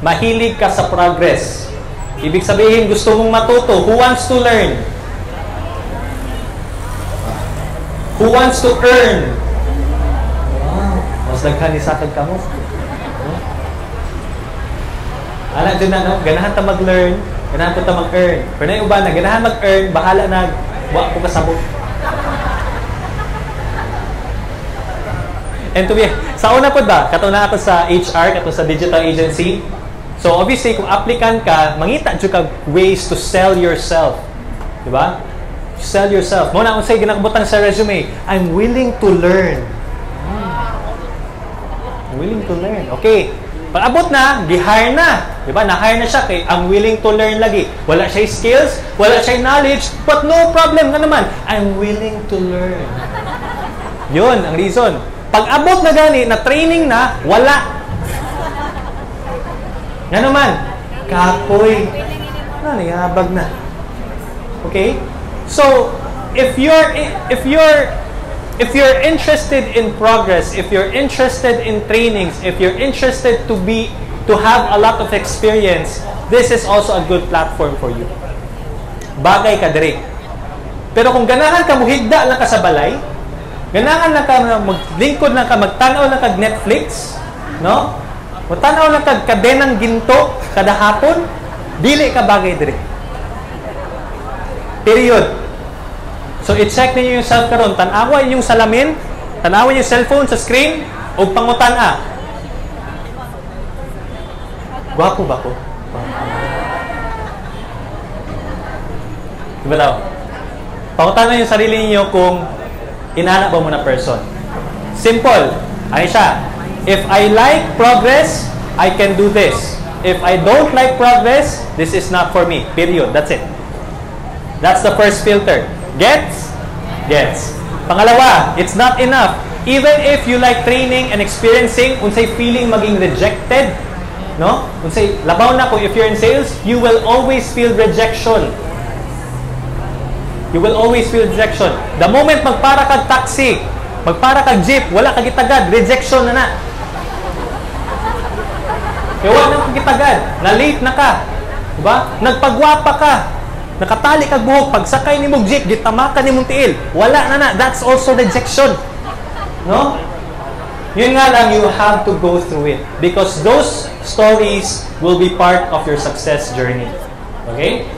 Mahilig ka sa progress. Ibig sabihin, gusto mong matuto. Who wants to learn? Who wants to earn? Wow. Mas nagkanisakad ka mo. Ala, dyan na, no? Ganahan ta mag-learn. Ganahan po ta mag-earn. Pero na yung uba na, ganahan mag-earn, bahala na, wa ko kasabot. And to be, sa una po ba, kato na ako sa HR, kato sa digital agency. So obviously, kung applicant ka, mangita dyan ka ways to sell yourself. Di ba? Sell yourself. Muna kung sa'yo ginakabutan sa resume, I'm willing to learn. I'm willing to learn. Okay. Pag abot na, gi-hire na. Di ba? Na-hire na siya kay I'm willing to learn lagi. Wala siya skills, wala siya knowledge, but no problem na naman. I'm willing to learn. Yun ang reason. Pag abot na gani, na training na, wala. Nga naman, kapoy. Ano, nayabag na. Okay? So, if you're if you're if you're interested in progress, if you're interested in trainings, if you're interested to be to have a lot of experience, this is also a good platform for you. Bagay ka dire. Pero kung ganahan ka muhigda lang ka sa balay, ganahan lang ka maglingkod lang ka magtanaw lang kag Netflix, no? Magtanaw lang kag kadenang ginto kada hapon, dili ka bagay dire. Period. So, i-check ninyo yung self karon. Tanawa yung salamin, tanawa yung cellphone sa screen, o pangutan a. Gwapo ba ko? Diba daw? Pangutan na yung sarili niyo kung inaanak ba mo na person. Simple. Ano siya? If I like progress, I can do this. If I don't like progress, this is not for me. Period. That's it. That's the first filter. Gets? Gets. Pangalawa, it's not enough. Even if you like training and experiencing, unsay feeling maging rejected, no? Unsay labaw na ko if you're in sales, you will always feel rejection. You will always feel rejection. The moment magpara kag taxi, magpara kag jeep, wala kag itagad, rejection na na. Ewan na kagitagan. Na-late na ka. Diba? Nagpagwapa ka. Nakatali ka buhok. Pagsakay ni mong jeep, gitama ka ni mong tiil. Wala na na. That's also rejection. No? Yun nga lang, you have to go through it. Because those stories will be part of your success journey. Okay?